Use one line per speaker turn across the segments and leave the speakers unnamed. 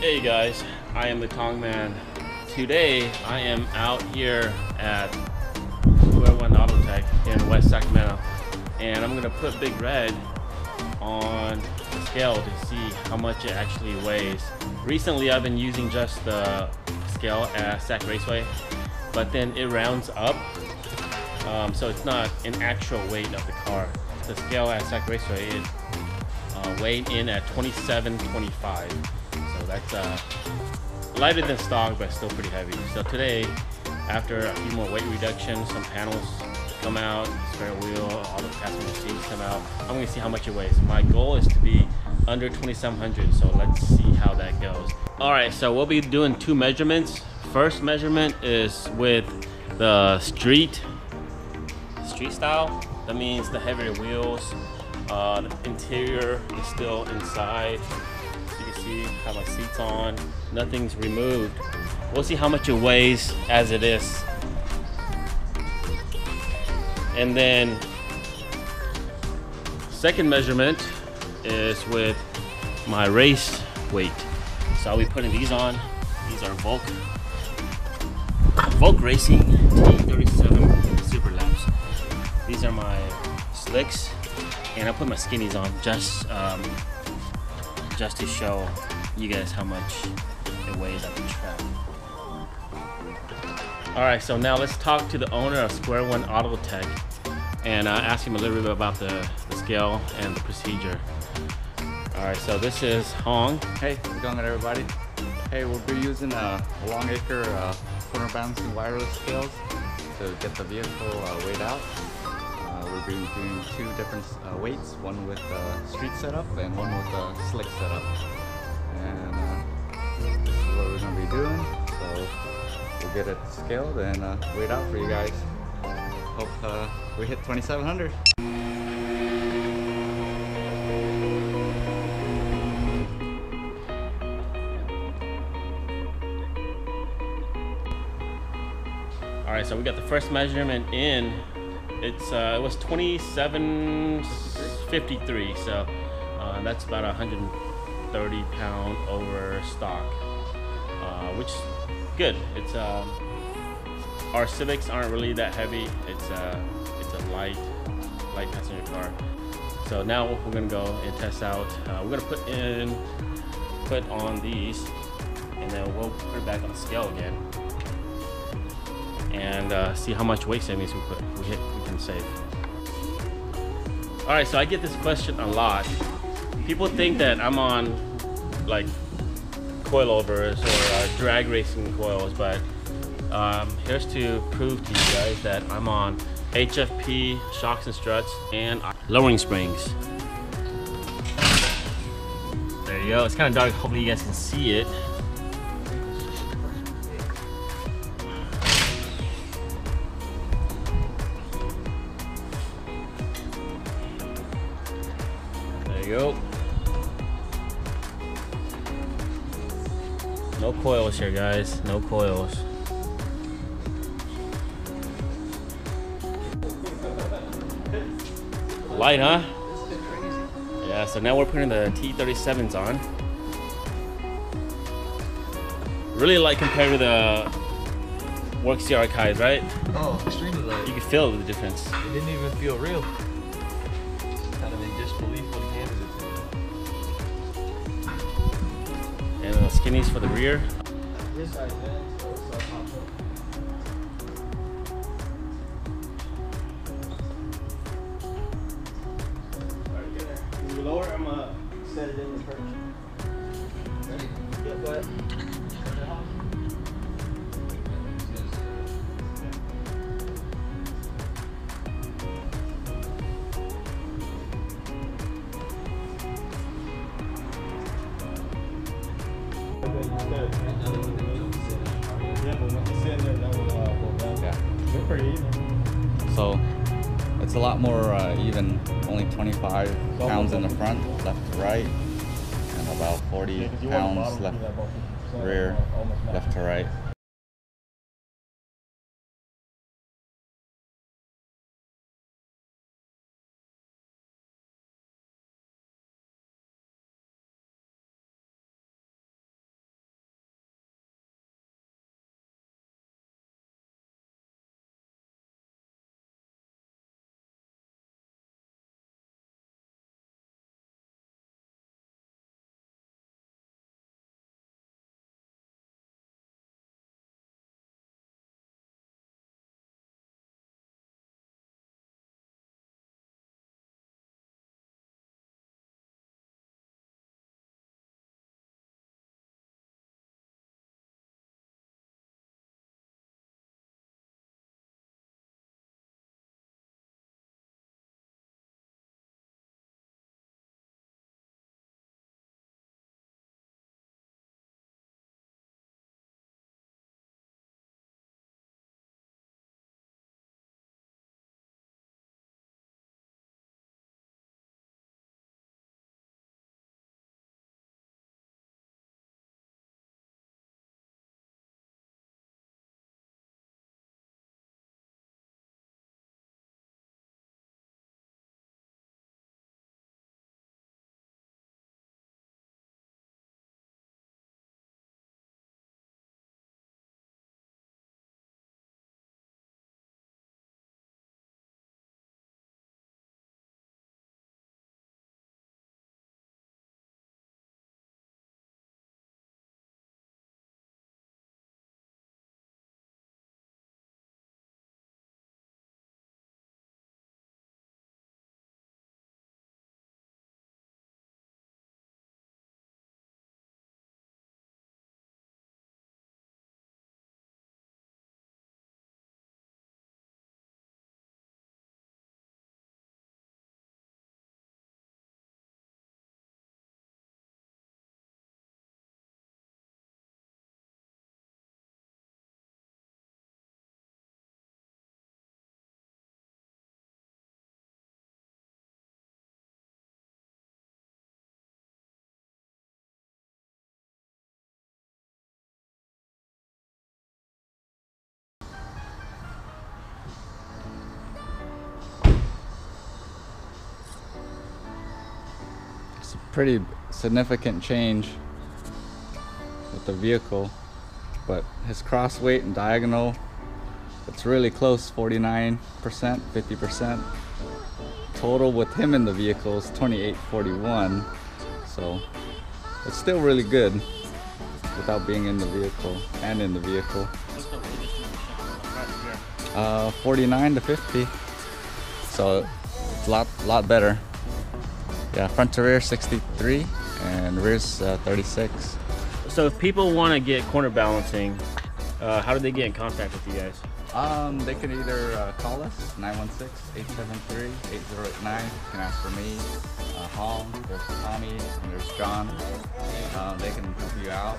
Hey guys, I am the Tong Man. Today I am out here at One Auto Tech in West Sacramento and I'm gonna put Big Red on the scale to see how much it actually weighs. Recently I've been using just the scale at Sac Raceway but then it rounds up um, so it's not an actual weight of the car. The scale at Sac Raceway is uh, weighed in at 27.25 so that's uh, lighter than stock but still pretty heavy. So today after a few more weight reductions, some panels come out, spare wheel, all the passenger seats come out. I'm gonna see how much it weighs. My goal is to be under 2700, so let's see how that goes. All right, so we'll be doing two measurements. First measurement is with the street, street style. That means the heavier wheels. Uh, the interior is still inside. See how my seat's on. Nothing's removed. We'll see how much it weighs as it is and then second measurement is with my race weight. So I'll be putting these on. These are Volk Volk Racing TE37 Super Laps. These are my slicks, and I put my skinnies on just um, just to show you guys how much it weighs at the track. All right, so now let's talk to the owner of Square One Auto Tech and uh, ask him a little bit about the, the scale and the procedure. All right, so this is Hong.
Hey, what's going on everybody? Hey, we'll be using a Longacre uh, corner balancing wireless scales to get the vehicle uh, weighed out. We'll be doing two different uh, weights, one with a street setup and one with a slick setup. And uh, this is what we're going to be doing. So we'll get it scaled and uh, weighed out for you guys. Hope uh, we hit 2700.
All right, so we got the first measurement in. It's uh, it was 27.53, so uh, that's about 130 pound over stock, uh, which good. It's um, our Civics aren't really that heavy. It's a uh, it's a light light passenger car. So now we're gonna go and test out. Uh, we're gonna put in put on these, and then we'll put it back on scale again and uh, see how much weight savings we put we hit we can save. All right, so I get this question a lot. People think that I'm on like coilovers or uh, drag racing coils, but um, here's to prove to you guys that I'm on HFP shocks and struts and lowering springs. There you go. It's kind of dark. Hopefully you guys can see it. Go. No coils here, guys. No coils. Light, huh? Yeah, so now we're putting the TE37s on. Really light compared to the Work Works Archives, right?
Oh, extremely light.
You can feel the difference.
It didn't even feel real.
Skinnies for the rear.
So it's
a lot more uh, even, only 25 pounds in the front, left to right, and about 40 pounds left rear, left to right. Pretty significant change with the vehicle, but his cross weight and diagonal, it's really close, 49%, 50%. Total with him in the vehicle is 2841, so it's still really good without being in the vehicle and in the vehicle. Uh, 49 to 50, so it's a lot, lot better. Yeah, front to rear 63 and rear's uh, 36.
So if people want to get corner balancing, uh, how do they get in contact with you guys?
Um, they can either uh, call us 916-873-8089. You can ask for me, uh, Hong, there's Tommy, and there's John. Uh, they can help you out,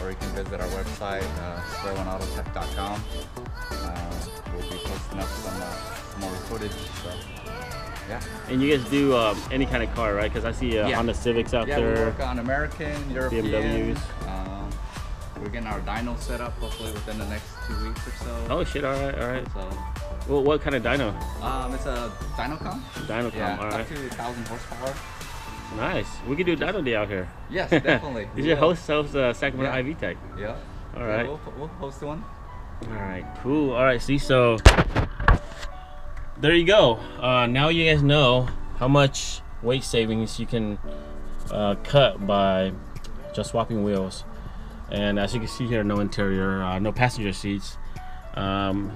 or you can visit our website, uh, squareoneautotech.com. Uh, we'll be posting up some, uh, some more footage. So, yeah.
And you guys do um, any kind of car, right? Because I see uh,
Yeah.
Honda Civics out
Yeah, we
there.
work on American, European.
BMWs.
Um, we're getting our dyno set up hopefully within the next two weeks or so.
Oh shit! All right, all right.
So,
Well, what kind of dyno?
um, it's a Dynocom.
Dynocom.
Yeah,
all
up
right.
to 1,000 horsepower.
Nice. We could do a dyno day out here.
Yes, definitely. We
you
will.
host host uh, Sacramento
Yeah.
IV Tech?
Yeah.
All right.
Yeah, we'll, we'll host one.
All right, cool. All right, see, so there you go. Uh, now you guys know how much weight savings you can uh, cut by just swapping wheels. And as you can see here, no interior, uh, no passenger seats. Um,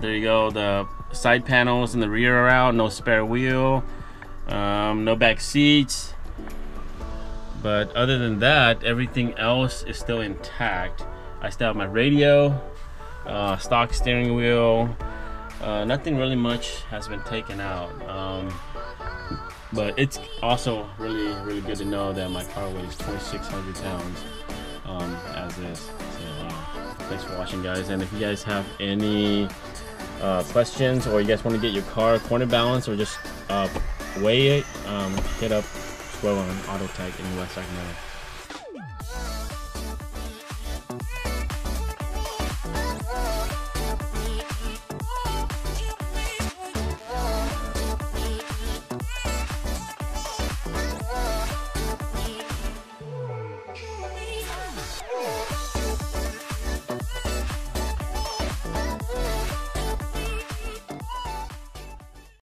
there you go. The side panels in the rear are out. No spare wheel. Um, no back seats. But other than that, everything else is still intact. I still have my radio, uh, stock steering wheel. Uh, nothing really much has been taken out. Um, but it's also really, really good to know that my car weighs 2,600 pounds um, as is. So, uh, thanks for watching, guys. And if you guys have any uh, questions or you guys want to get your car corner balance or just uh, weigh it, um, hit up Square One Auto Tech in West Sacramento.